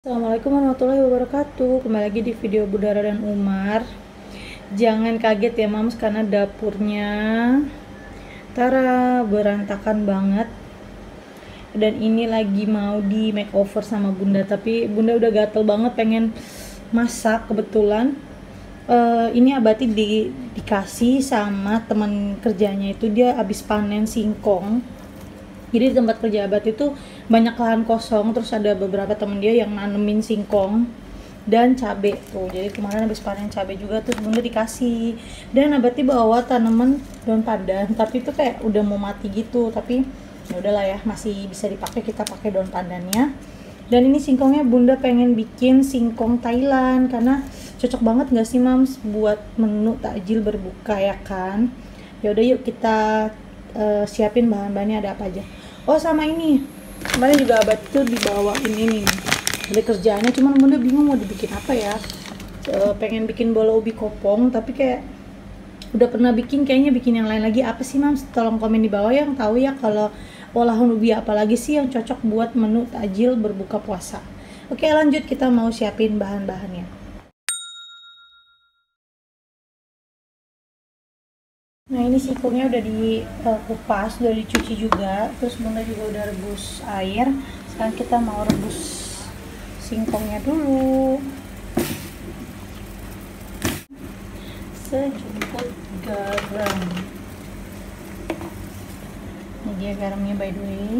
Assalamualaikum warahmatullahi wabarakatuh. Kembali lagi di video Budara dan Umar. Jangan kaget ya mams karena dapurnya Tara berantakan banget. Dan ini lagi mau di makeover sama bunda Tapi bunda udah gatel banget pengen masak kebetulan. Uh, Ini abati di, dikasih sama teman kerjanya itu Dia habis panen singkong jadi di tempat kerja abad itu banyak lahan kosong terus ada beberapa temen dia yang nanemin singkong dan cabe tuh. Jadi kemarin habis panen cabe juga tuh bunda dikasih. Dan abati bawa tanaman daun pandan tapi itu kayak udah mau mati gitu. Tapi ya udahlah ya masih bisa dipakai kita pakai daun pandannya. Dan ini singkongnya bunda pengen bikin singkong Thailand karena cocok banget gak sih mams buat menu takjil berbuka ya kan? Ya udah yuk kita uh, siapin bahan-bahannya ada apa aja oh sama ini. Kemarin juga abad tuh dibawain ini. Dari kerjaannya cuman bunda bingung mau dibikin apa ya. E, pengen bikin bola ubi kopong tapi kayak udah pernah bikin kayaknya bikin yang lain lagi. Apa sih mam? Tolong komen di bawah yang tahu ya kalau olahan ubi apa lagi sih yang cocok buat menu tajil berbuka puasa. Oke lanjut. Kita mau siapin bahan-bahannya Nah ini singkongnya udah dikupas, uh, udah dicuci juga, terus bunda juga udah rebus air. Sekarang kita mau rebus singkongnya dulu. Sejumput garam. Ini dia garamnya by the way.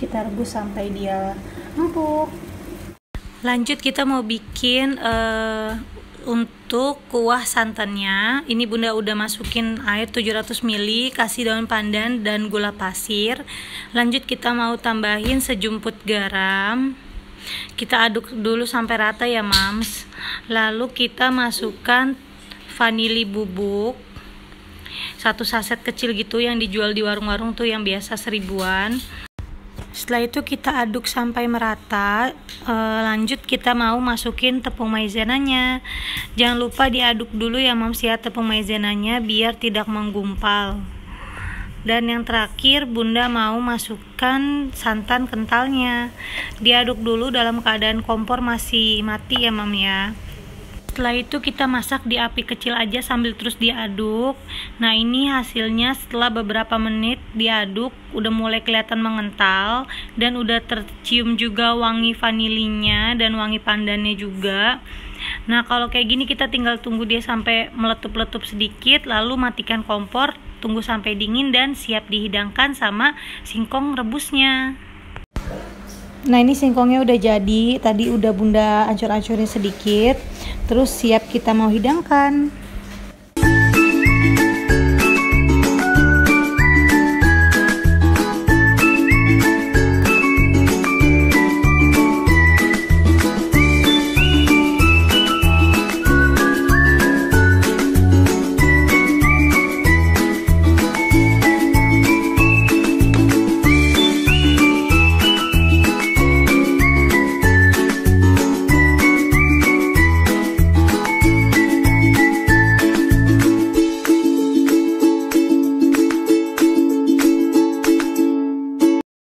Kita rebus sampai dia empuk lanjut kita mau bikin uh, untuk kuah santannya. Ini bunda udah masukin air 700 ml kasih daun pandan dan gula pasir. Lanjut kita mau tambahin sejumput garam. Kita aduk dulu sampai rata ya mams. Lalu kita masukkan vanili bubuk. Satu saset kecil gitu yang dijual di warung-warung tuh yang biasa seribuan setelah itu kita aduk sampai merata e, lanjut kita mau masukin tepung maizenanya. Jangan lupa diaduk dulu ya moms ya tepung maizenanya biar tidak menggumpal. Dan yang terakhir bunda mau masukkan santan kentalnya. Diaduk dulu dalam keadaan kompor masih mati ya mam ya. Setelah itu kita masak di api kecil aja sambil terus diaduk nah ini hasilnya setelah beberapa menit diaduk udah mulai kelihatan mengental dan udah tercium juga wangi vanilinya dan wangi pandannya juga. Nah kalau kayak gini kita tinggal tunggu dia sampai meletup-letup sedikit lalu matikan kompor tunggu sampai dingin dan siap dihidangkan sama singkong rebusnya. Nah ini singkongnya udah jadi, tadi udah bunda ancur-ancurin sedikit, terus siap kita mau hidangkan.